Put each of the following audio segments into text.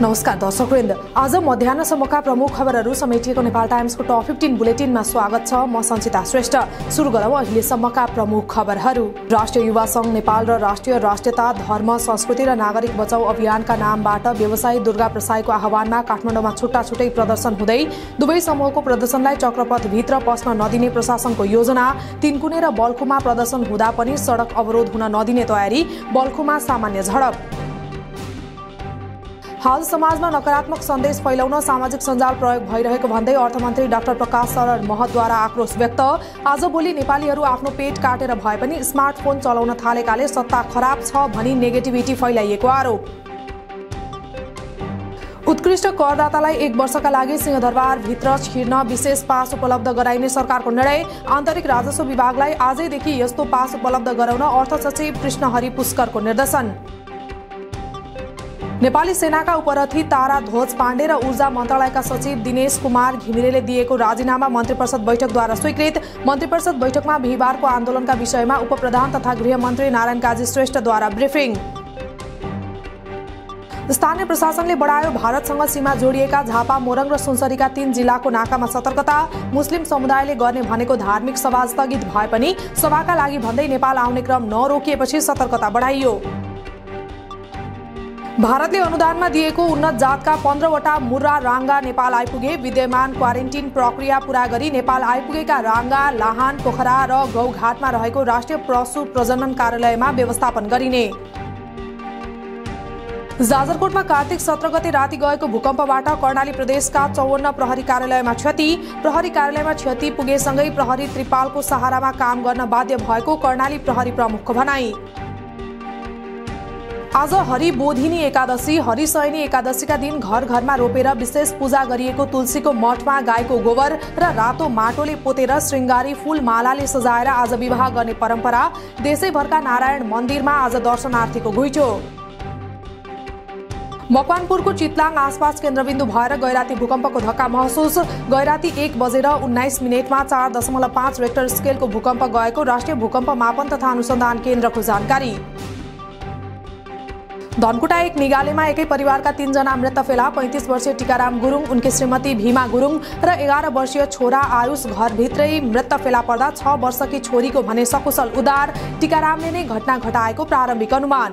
नमस्कार दर्शकवृन्द। आज मध्याहसम्मका प्रमुख खबरहरू समेटिएको नेपाल टाइम्सको टप फिफ्टिन बुलेटिनमा स्वागत छ। म सञ्चिता श्रेष्ठ। सुरु गरौँ अहिलेसम्मका प्रमुख खबरहरू। राष्ट्रिय युवा संघ नेपाल र राष्ट्रिय राष्ट्रियता धर्म संस्कृति र नागरिक बचाउ अभियानका नामबाट व्यवसायी दुर्गा प्रसाईको आह्वानमा काठमाडौँमा छुट्टा छुट्टै प्रदर्शन हुँदै दुवै समूहको प्रदर्शनलाई चक्रपथभित्र पस्न नदिने प्रशासनको योजना तिनकुने र बल्खुमा प्रदर्शन हुँदा पनि सडक अवरोध हुन नदिने तयारी बल्खुमा सामान्य झडप। हाल समाजमा नकारात्मक सन्देश फैलाउन सामाजिक सञ्जाल प्रयोग भइरहेको भन्दै अर्थमन्त्री डाक्टर प्रकाश शरण महतद्वारा आक्रोश व्यक्त। आजभोलि नेपालीहरू आफ्नो पेट काटेर भए पनि स्मार्टफोन चलाउन थालेकाले सत्ता खराब छ भनी नेगेटिभिटी फैलाइएको आरोप। उत्कृष्ट करदातालाई एक वर्षका लागि सिंहदरबारभित्र छिर्न विशेष पास उपलब्ध गराइने सरकारको निर्णय। आन्तरिक राजस्व विभागलाई आजैदेखि यस्तो पास उपलब्ध गराउन अर्थ सचिव कृष्णहरि पुष्करको निर्देशन। नेपाली सेनाका उपरथी तारा ध्वज पाण्डे र ऊर्जा मन्त्रालयका सचिव दिनेश कुमार घिमिरेले दिएको राजीनामा मन्त्री परिषद बैठकद्वारा स्वीकृत। मन्त्री परिषद बैठकमा बिहिबारको आन्दोलनका विषयमा उपप्रधान तथा गृहमन्त्री नारायण काजी श्रेष्ठद्वारा ब्रिफिङ। स्थानीय प्रशासनले बढायो भारतसँग सीमा जोडिएका झापा मोरङ र सुनसरीका तीन जिल्लाको नाकामा सतर्कता। मुस्लिम समुदायले गर्ने भनेको धार्मिक सभा स्थगित भए पनि सभाका लागि भन्दै नेपाल आउने क्रम नरोकिएपछि सतर्कता बढाइयो। भारतले अनुदानमा दिएको उन्नत जातका पन्ध्रवटा मुर्रा राङ्गा नेपाल आइपुगे। विद्यमान क्वारेन्टिन प्रक्रिया पूरा गरी नेपाल आइपुगेका राङ्गा लाहान पोखरा र गौघाटमा रहेको राष्ट्रिय पशु प्रजनन कार्यालयमा व्यवस्थापन गरिने। जाजरकोटमा कार्तिक सत्र गते राति गएको भूकम्पबाट कर्णाली प्रदेशका चौवन्न प्रहरी कार्यालयमा क्षति। प्रहरी कार्यालयमा क्षति पुगेसँगै प्रहरी त्रिपालको सहारामा काम गर्न बाध्य भएको कर्णाली प्रहरी प्रमुखको भनाई। आज हरिबोधिनी एकादशी हरिशयनी एकादशीका दिन घर घरमा रोपेर विशेष पूजा गरिएको तुलसीको मठमा गाईको गोबर र रातो माटोले पोतेर श्रृङ्गारी फूल मालाले सजाएर आज विवाह गर्ने परम्परा देशैभरका नारायण मन्दिरमा आज दर्शनार्थीको घुइँचो। मकवानपुरको चितलाङ आसपास केन्द्रबिन्दु भएर गैराती भूकम्पको धक्का महसुस। गैराती एक बजेर उन्नाइस मिनटमा चार दशमलव पाँच रेक्टर स्केलको भूकम्प गएको राष्ट्रिय भूकम्प मापन तथा अनुसन्धान केन्द्रको जानकारी। धनकुटा एक निगालेमा एकै परिवारका तीनजना मृत फेला। पैँतिस वर्षीय टिकाराम गुरुङ उनकी श्रीमती भीमा गुरुङ र एघार वर्षीय छोरा आयुष घरभित्रै मृत फेला पर्दा छ वर्षकी छोरीको भने सकुशल उदार टिकारामले नै घटना घटाएको प्रारम्भिक अनुमान।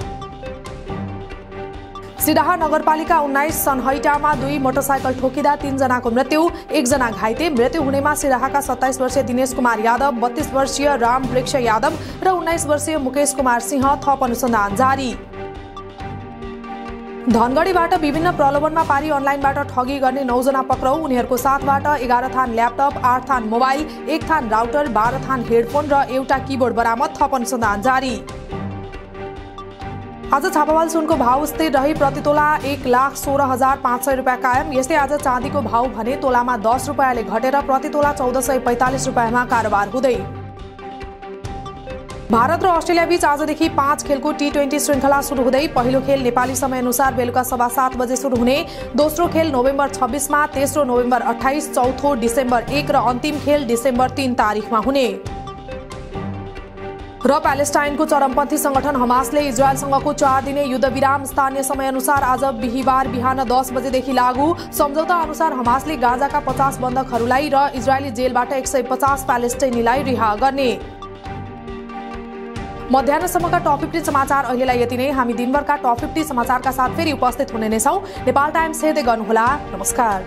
सिराहा नगरपालिका उन्नाइस सनहैटामा दुई मोटरसाइकल ठोकिँदा तीनजनाको मृत्यु एकजना घाइते मृत्यु हुनेमा सिराहाका सत्ताइस वर्षीय दिनेश कुमार यादव बत्तीस वर्षीय राम वृक्ष यादव र उन्नाइस वर्षीय मुकेश कुमार सिंह थप अनुसन्धान जारी। धनगढीबाट विभिन्न प्रलोभनमा पारी अनलाइनबाट ठगी गर्ने नौजना पक्राउ। उनीहरूको साथबाट एघार थान ल्यापटप आठ थान मोबाइल एक थान राउटर बाह्र थान हेडफोन र एउटा किबोर्ड बरामद थप अनुसन्धान जारी। आज छापावाल सुनको भाव स्थिर रही। प्रति तोला एक लाख सोह्र हजार पाँच सय रुपियाँ कायम। यस्तै आज चाँदीको भाव भने तोलामा दस रुपियाँले घटेर प्रति तोला चौध सय पैँतालिस रुपियाँमा कारोबार हुँदै भारत र अस्ट्रेलिया बीच आजदेखि पाँच खेलको टी ट्वेन्टी श्रृङ्खला सुरु हुँदै पहिलो खेल नेपाली समयअनुसार बेलुका सभा सात बजे सुरु हुने। दोस्रो खेल नोभेम्बर छब्बिसमा तेस्रो नोभेम्बर अठाइस चौथो डिसेम्बर एक र अन्तिम खेल डिसेम्बर तीन तारिकमा हुने। र प्यालेस्टाइनको चरमपन्थी संगठन हमासले इजरायलसँगको चार दिने युद्धविराम स्थानीय समयअनुसार आज बिहिबार बिहान दस बजेदेखि लागू। सम्झौता अनुसार हमासले गाजाका पचास बन्धकहरूलाई र इजरायली जेलबाट एक सय पचास प्यालेस्टाइनीलाई रिहा गर्ने। मध्याहसम्मका टप फिफ्टी समाचार अहिलेलाई यति नै। हामी दिनभरका टप फिफ्टी समाचारका साथ फेरि उपस्थित हुने नै छौँ। नेपाल टाइम्स हेर्दै गर्नुहोला। नमस्कार।